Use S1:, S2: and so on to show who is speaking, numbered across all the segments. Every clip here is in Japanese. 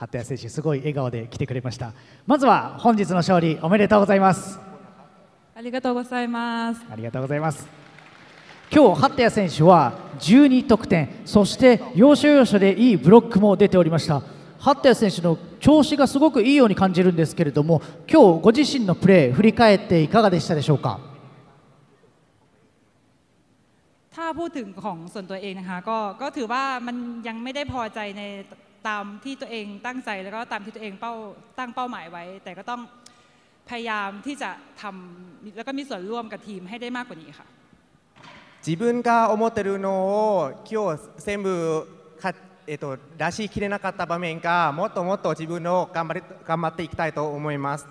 S1: 服部選手すごい笑顔で来てくれました。まずは本日の勝利おめでとうございます。
S2: ありがとうございます。
S1: ありがとうございます。今日服谷選手は12得点そして要所要所でいいブロックも出ておりました。服部選手の調子がすごくいいように感じるんですけれども今日ご自身のプレー振り返っていかがでしたでしょうか？
S2: ถ้าพูดถึงของส่วนตัวเองนะคะก็ก็ถือว่ามันยังไม่ได้พอใจใน ตามที่ตัวเองตั้งใจแล้วก็ตามที่ตัวเองเป้าตั้งเป้าหมายไว้ แต่ก็ต้องพยายามที่จะทำแล้วก็มีส่วนร่วมกับทีมให้ได้มากกว่านี้ค่ะ
S3: 自分が思ってるのを今日全部か、えっと、出しきれなかった場面がもっともっと自分の頑張り頑張っていきたいと思います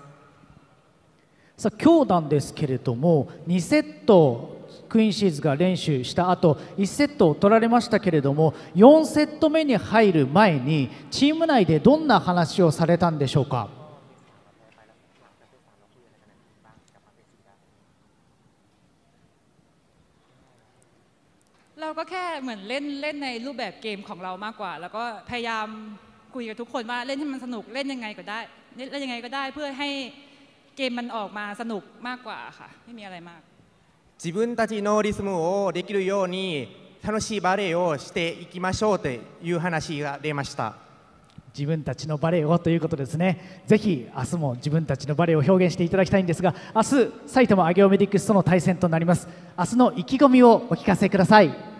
S1: さあ今日なんですけれども2セット クイーンシーズが練習した後1セットを取られましたけれども4セット目に入る前にチーム内でどんな話をされたんでしょうか
S2: เราก็แค่เหมือนเล่นเล่นในรูปแบบเกมของเรามากกว่า แล้วก็พยายามคุยกับทุกคนว่าเล่นให้มันสนุกเล่นยังไงก็ได้เล่นยังไงก็ได้เพื่อให้เกมมันออกมาสนุกมากกว่าค่ะ ไม่มีอะไรมาก
S3: 自分たちのリズムをできるように楽しいバレエをしていきましょうという話が出ました
S1: 自分たちのバレエをということですねぜひ明日も自分たちのバレエを表現していただきたいんですが明日埼玉アゲオメディックスとの対戦となります明日の意気込みをお聞かせください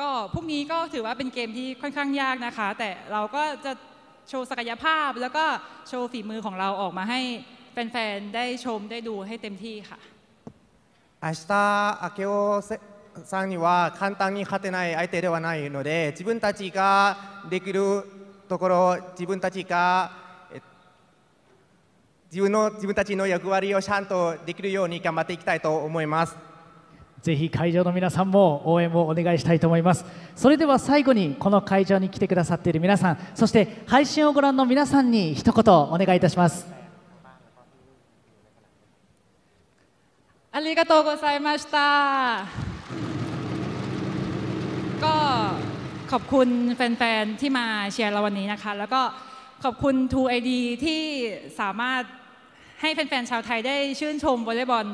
S2: ก็พรุ่งนี้ก็ถือว่าเป็นเกมที่ค่อนข้างยากนะคะ แต่เราก็จะ โชว์ศักยภาพ แล้วก็โชว์ฝีมือของเราออกมาให้แฟนๆได้ชมได้ดูให้เต็มที่ค่ะ
S3: 明日明夫さんには簡単に勝てない相手ではないので自分たちができるところ自分たちがえ自分の自分たちの役割をちゃんとできるように頑張っていきたいと思います。
S1: ぜひ会場の皆さんも応援をお願いしたいと思いますそれでは最後にこの会場に来てくださっている皆さんそして配信をご覧の皆さんに一言お願いいたします
S2: อาริกาโตโกไซมาสตาก็ขอบคุณแฟนๆ ที่มาเชียร์เราวันนี้นะคะ แล้วก็ขอบคุณ 2ID ที่สามารถให้แฟนๆ ชาวไทยได้ชื่นชมวอลเลย์บอล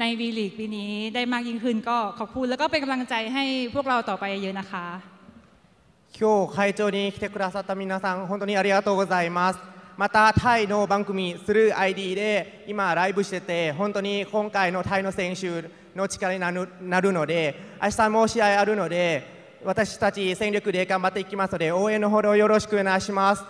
S2: ในวีลีกปีนี้ได้มากยิ่งขึ้นก็ขอบคุณแล้วก็เป็นกำลังใจให้พวกเราต่อไปเยอะนะคะ
S3: 今日会場に来てくださった皆さん本当にありがとうございますまたタイの番組スルー ID で今ライブしてて本当に今回のタイの選手の力になるなるので明日も試合あるので私たち戦力で頑張っていきますので応援のほどよろしくお願いします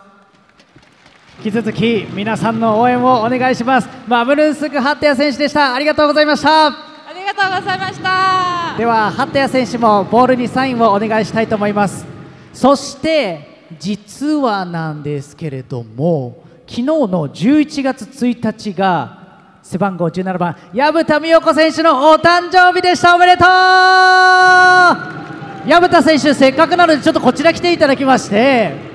S1: 引き続き皆さんの応援をお願いします。マブルンスクハッテヤ選手でした。ありがとうございました。
S2: ありがとうございました。
S1: ではハッテヤ選手もボールにサインをお願いしたいと思います。そして実はなんですけれども昨日の11月1日が背番号17番薮田美代子選手のお誕生日でした。おめでとう。薮田選手せっかくなのでちょっとこちら来ていただきまして